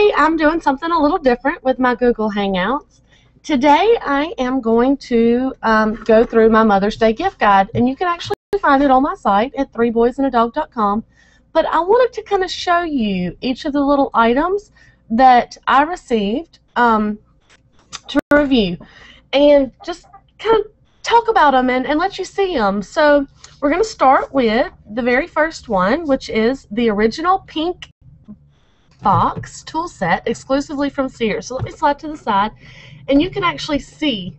today I'm doing something a little different with my Google Hangouts. Today I am going to um, go through my Mother's Day gift guide, and you can actually find it on my site at threeboysandadog.com. But I wanted to kind of show you each of the little items that I received um, to review, and just kind of talk about them and, and let you see them. So we're going to start with the very first one, which is the original pink box tool set exclusively from Sears. So let me slide to the side and you can actually see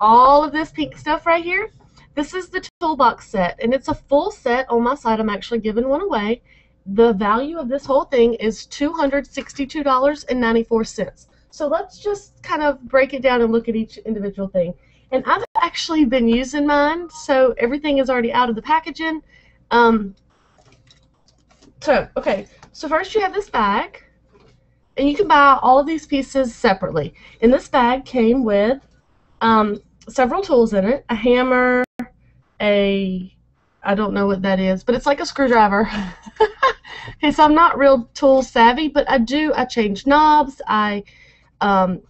all of this pink stuff right here. This is the toolbox set and it's a full set on my site. I'm actually giving one away. The value of this whole thing is $262.94. So let's just kind of break it down and look at each individual thing. And I've actually been using mine, so everything is already out of the packaging. Um, so, okay, so first you have this bag, and you can buy all of these pieces separately. And this bag came with um, several tools in it, a hammer, a, I don't know what that is, but it's like a screwdriver. okay, so I'm not real tool savvy, but I do, I change knobs, I, um,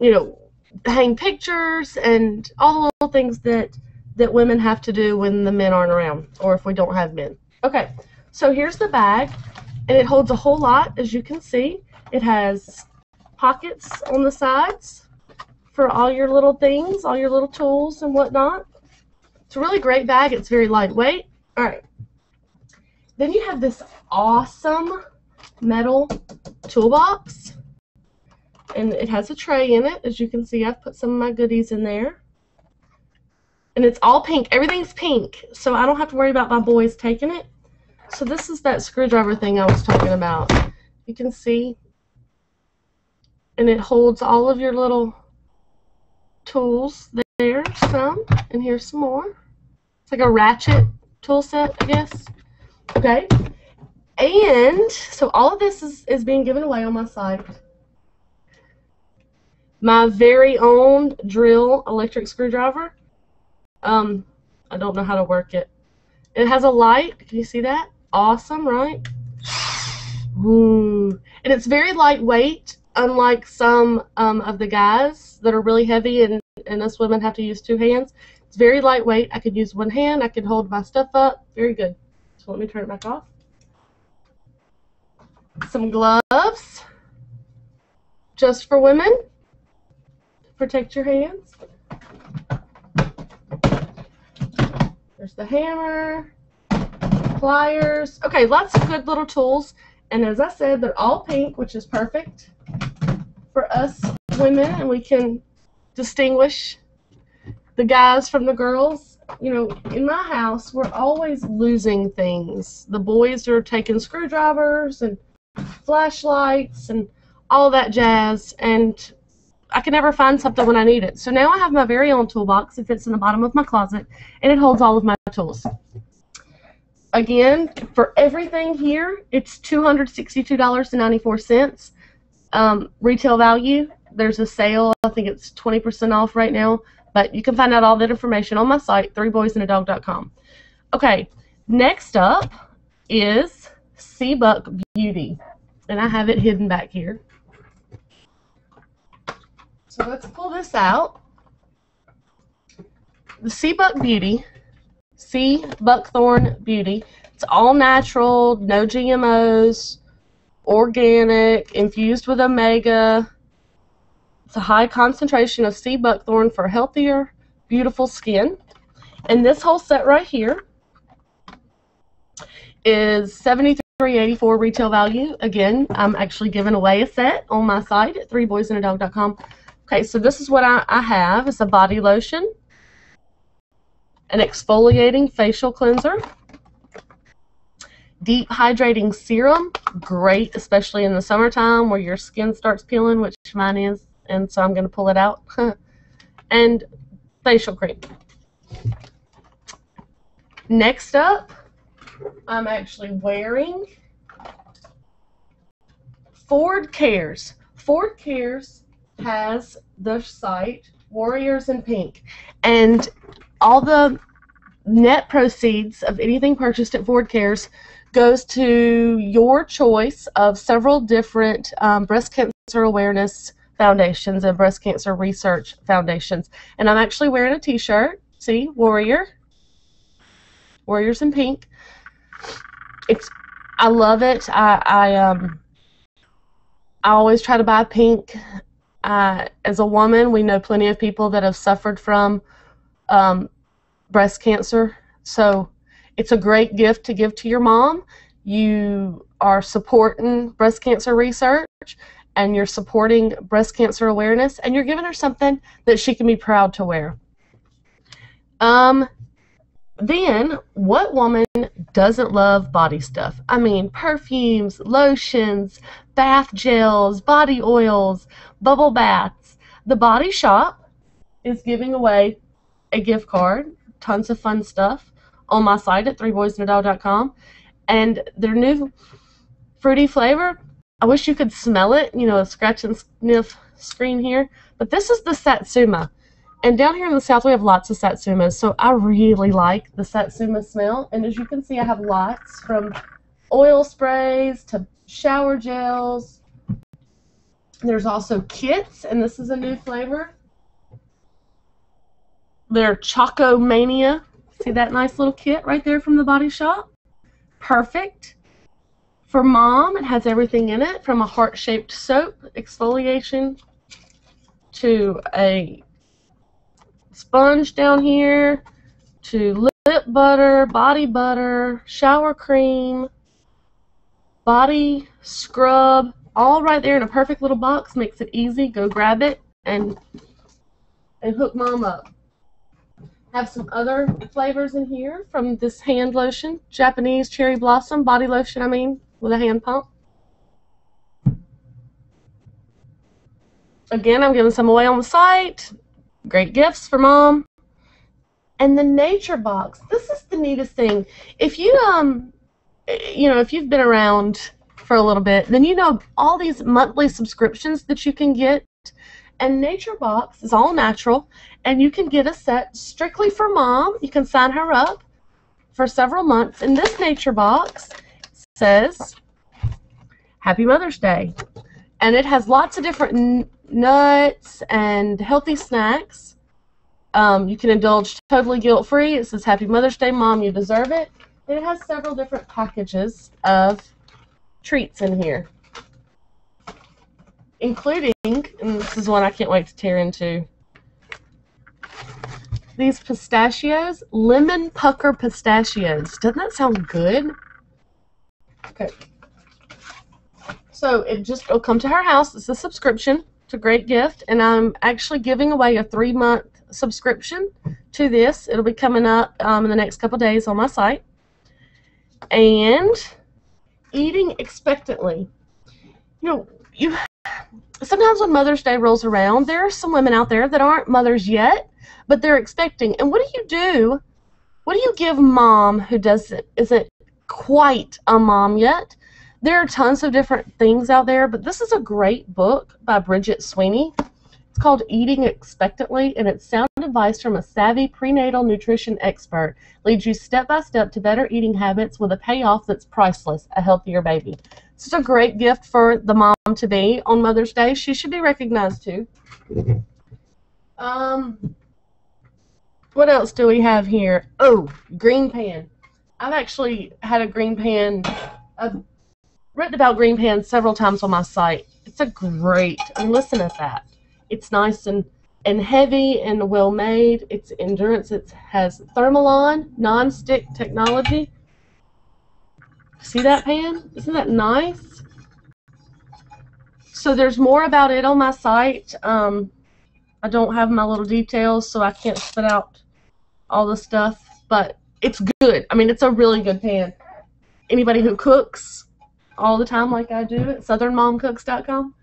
you know, hang pictures and all the little things that that women have to do when the men aren't around or if we don't have men. Okay, so here's the bag and it holds a whole lot as you can see. It has pockets on the sides for all your little things, all your little tools and whatnot. It's a really great bag. It's very lightweight. All right. Then you have this awesome metal toolbox and it has a tray in it. As you can see, I've put some of my goodies in there. And it's all pink. Everything's pink, so I don't have to worry about my boys taking it. So this is that screwdriver thing I was talking about. You can see. And it holds all of your little tools there, some. And here's some more. It's like a ratchet tool set, I guess. Okay. And so all of this is, is being given away on my site my very own drill electric screwdriver. Um, I don't know how to work it. It has a light. Can you see that? Awesome, right? Ooh. And it's very lightweight, unlike some um, of the guys that are really heavy and, and us women have to use two hands. It's very lightweight. I could use one hand. I could hold my stuff up. Very good. So let me turn it back off. Some gloves just for women to protect your hands. There's the hammer, pliers. Okay, lots of good little tools. And as I said, they're all pink, which is perfect for us women, and we can distinguish the guys from the girls. You know, in my house, we're always losing things. The boys are taking screwdrivers and flashlights and all that jazz, and I can never find something when I need it. So now I have my very own toolbox. It fits in the bottom of my closet, and it holds all of my tools. Again, for everything here, it's $262.94 um, retail value. There's a sale. I think it's 20% off right now. But you can find out all that information on my site, threeboysandadog.com. Okay, next up is Seabuck Beauty. And I have it hidden back here. So let's pull this out. The Seabuck Beauty, Sea Buckthorn Beauty. It's all natural, no GMOs, organic, infused with omega. It's a high concentration of sea buckthorn for healthier, beautiful skin. And this whole set right here is 73.84 retail value. Again, I'm actually giving away a set on my site at threeboysandadog.com Okay, so this is what I, I have. It's a body lotion, an exfoliating facial cleanser, deep hydrating serum, great, especially in the summertime where your skin starts peeling, which mine is, and so I'm going to pull it out, and facial cream. Next up, I'm actually wearing Ford Cares. Ford Cares has the site Warriors in Pink, and all the net proceeds of anything purchased at Ford Cares goes to your choice of several different um, breast cancer awareness foundations and breast cancer research foundations. And I'm actually wearing a t-shirt. See, Warrior. Warriors in pink. It's I love it. I I um I always try to buy pink. Uh, as a woman, we know plenty of people that have suffered from um, breast cancer. So it's a great gift to give to your mom. You are supporting breast cancer research and you're supporting breast cancer awareness and you're giving her something that she can be proud to wear. Um, then, what woman doesn't love body stuff? I mean, perfumes, lotions, bath gels, body oils, bubble baths. The Body Shop is giving away a gift card, tons of fun stuff on my site at threeboysandadog.com. And their new fruity flavor, I wish you could smell it, you know, a scratch and sniff screen here. But this is the Satsuma. And down here in the south, we have lots of Satsumas, so I really like the Satsuma smell. And as you can see, I have lots from oil sprays to shower gels. There's also kits, and this is a new flavor. They're Chocomania. See that nice little kit right there from the Body Shop? Perfect. For mom, it has everything in it from a heart-shaped soap, exfoliation, to a sponge down here to lip butter, body butter, shower cream, body scrub, all right there in a perfect little box. Makes it easy. Go grab it and and hook mom up. Have some other flavors in here from this hand lotion, Japanese cherry blossom body lotion. I mean, with a hand pump. Again, I'm giving some away on the site. Great gifts for mom. And the nature box. This is the neatest thing. If you um you know, if you've been around for a little bit, then you know all these monthly subscriptions that you can get. And Nature Box is all natural, and you can get a set strictly for mom. You can sign her up for several months. And this Nature Box says, Happy Mother's Day. And it has lots of different nuts and healthy snacks. Um, you can indulge totally guilt free. It says Happy Mother's Day, Mom, you deserve it. And it has several different packages of treats in here, including, and this is one I can't wait to tear into, these pistachios, lemon pucker pistachios. Doesn't that sound good? Okay. So it just will come to her house. It's a subscription. It's a great gift, and I'm actually giving away a three month subscription to this. It'll be coming up um, in the next couple days on my site. And eating expectantly. You know, you sometimes when Mother's Day rolls around, there are some women out there that aren't mothers yet, but they're expecting. And what do you do? What do you give mom who doesn't isn't quite a mom yet? There are tons of different things out there, but this is a great book by Bridget Swinney. It's called Eating Expectantly, and it's sound advice from a savvy prenatal nutrition expert. Leads you step by step to better eating habits with a payoff that's priceless a healthier baby. This is a great gift for the mom to be on Mother's Day. She should be recognized too. Um, what else do we have here? Oh, GreenPan. I've actually had a GreenPan. I've written about GreenPans several times on my site. It's a great, and listen at that. It's nice and, and heavy and well made. It's endurance. It has Thermolon non-stick technology. See that pan? Isn't that nice? So there's more about it on my site. Um, I don't have my little details, so I can't spit out all the stuff, but it's good. I mean, it's a really good pan. Anybody who cooks all the time like I do at southernmomcooks.com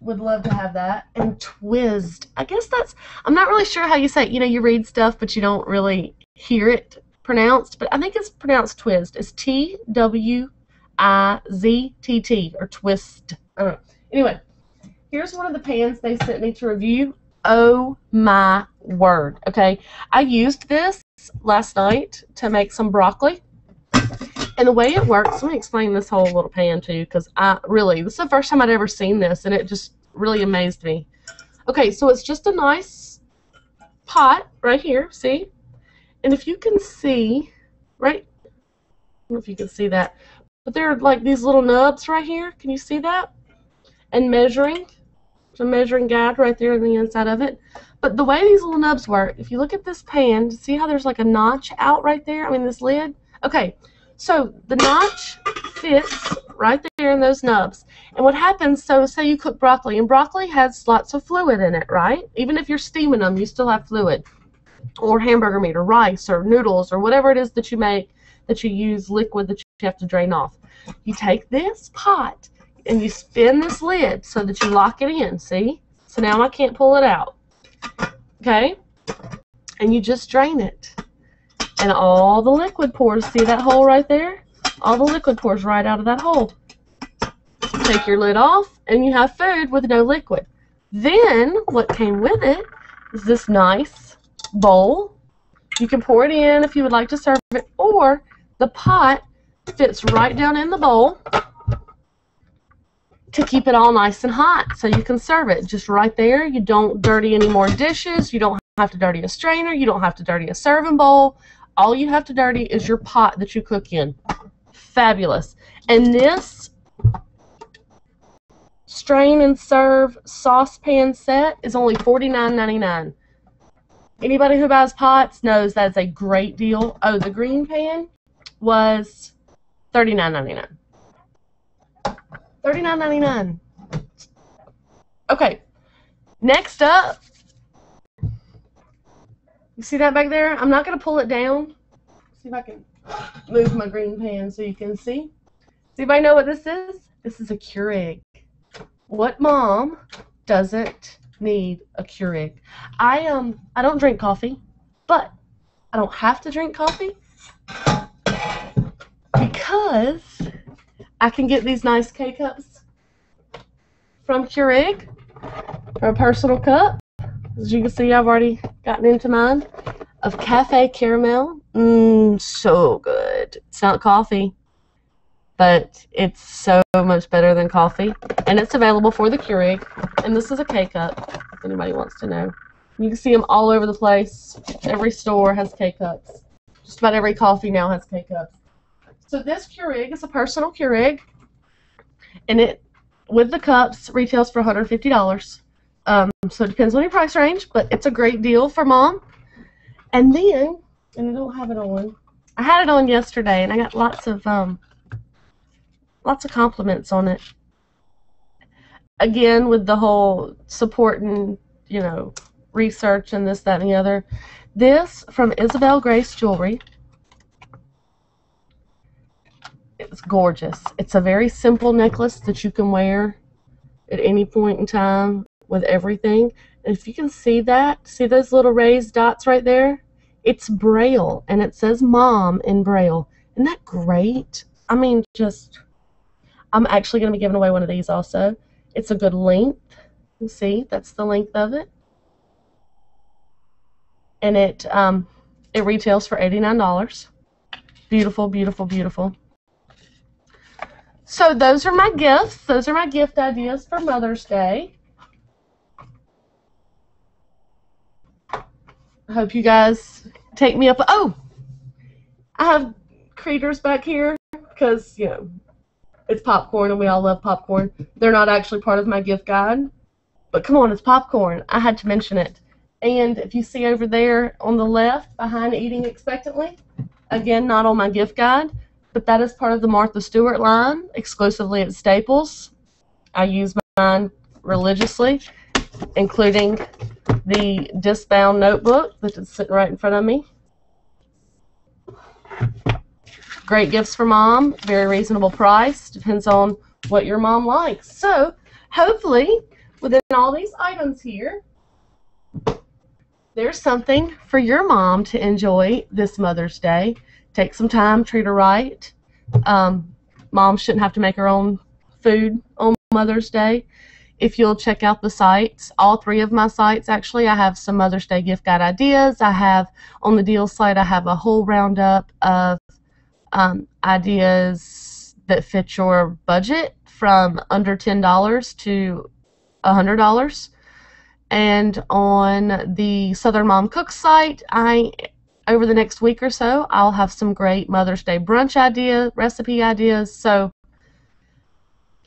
would love to have that. And Twizzed. I guess that's, I'm not really sure how you say it. You know, you read stuff, but you don't really hear it pronounced, but I think it's pronounced Twizzed. It's T W I Z T T, or Twist. I don't know. Anyway, here's one of the pans they sent me to review. Oh my word. Okay, I used this last night to make some broccoli And the way it works, let me explain this whole little pan to you because I really, this is the first time I'd ever seen this and it just really amazed me. Okay, so it's just a nice pot right here, see? And if you can see, right, I don't know if you can see that, but there are like these little nubs right here. Can you see that? And measuring, there's a measuring guide right there on the inside of it. But the way these little nubs work, if you look at this pan, see how there's like a notch out right there? I mean, this lid? Okay, so the notch fits right there in those nubs. And what happens, so say you cook broccoli, and broccoli has lots of fluid in it, right? Even if you're steaming them, you still have fluid. Or hamburger meat, or rice, or noodles, or whatever it is that you make that you use liquid that you have to drain off. You take this pot and you spin this lid so that you lock it in, see? So now I can't pull it out. Okay? And you just drain it and all the liquid pours. See that hole right there? All the liquid pours right out of that hole. Take your lid off, and you have food with no liquid. Then, what came with it is this nice bowl. You can pour it in if you would like to serve it, or the pot fits right down in the bowl to keep it all nice and hot so you can serve it just right there. You don't dirty any more dishes. You don't have to dirty a strainer. You don't have to dirty a serving bowl. All you have to dirty is your pot that you cook in. Fabulous. And this strain and serve saucepan set is only $49.99. Anybody who buys pots knows that's a great deal. Oh, the GreenPan was $39.99. $39.99. Okay. Next up, you see that back there? I'm not going to pull it down. See if I can move my GreenPan so you can see. Does anybody know what this is? This is a Keurig. What mom doesn't need a Keurig? I um I don't drink coffee, but I don't have to drink coffee because I can get these nice K-cups from Keurig for a personal cup. As you can see, I've already gotten into mine. Of cafe caramel. Mmm, so good. It's not coffee, but it's so much better than coffee. And it's available for the Keurig. And this is a K-cup, if anybody wants to know. You can see them all over the place. Every store has K-cups. Just about every coffee now has K-cups. So this Keurig is a personal Keurig. And it, with the cups, retails for $150. Um, so it depends on your price range, but it's a great deal for mom. And then, and I don't have it on. I had it on yesterday, and I got lots of um, lots of compliments on it. Again, with the whole supporting, you know, research and this, that, and the other. This from Isabelle Grace Jewelry. It's gorgeous. It's a very simple necklace that you can wear at any point in time with everything. And if you can see that, see those little raised dots right there? It's Braille, and it says Mom in Braille. Isn't that great? I mean, just, I'm actually going to be giving away one of these also. It's a good length. You see, that's the length of it. And it, um, it retails for $89. Beautiful, beautiful, beautiful. So those are my gifts. Those are my gift ideas for Mother's Day. I hope you guys take me up. Oh, I have Cretors back here because, you know, it's popcorn and we all love popcorn. They're not actually part of my gift guide, but come on, it's popcorn. I had to mention it. And if you see over there on the left behind Eating Expectantly, again, not on my gift guide, but that is part of the Martha Stewart line, exclusively at Staples. I use mine religiously, including the discbound notebook that is sitting right in front of me. Great gifts for mom, very reasonable price, depends on what your mom likes. So, hopefully, within all these items here, there's something for your mom to enjoy this Mother's Day. Take some time, treat her right. Um, mom shouldn't have to make her own food on Mother's Day if you'll check out the sites, all three of my sites actually, I have some Mother's Day gift guide ideas. I have on the deal site, I have a whole roundup of um, ideas that fit your budget from under $10 to $100. And on the Southern Mom Cook site, I over the next week or so, I'll have some great Mother's Day brunch idea, recipe ideas. So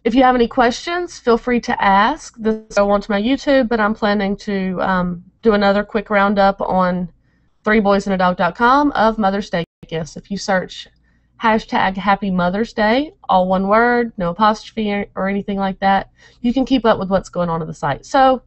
if you have any questions, feel free to ask. This go onto my YouTube, but I'm planning to um, do another quick roundup on threeboysandadog.com of Mother's Day gifts. If you search hashtag Happy Mother's Day, all one word, no apostrophe or anything like that, you can keep up with what's going on on the site. So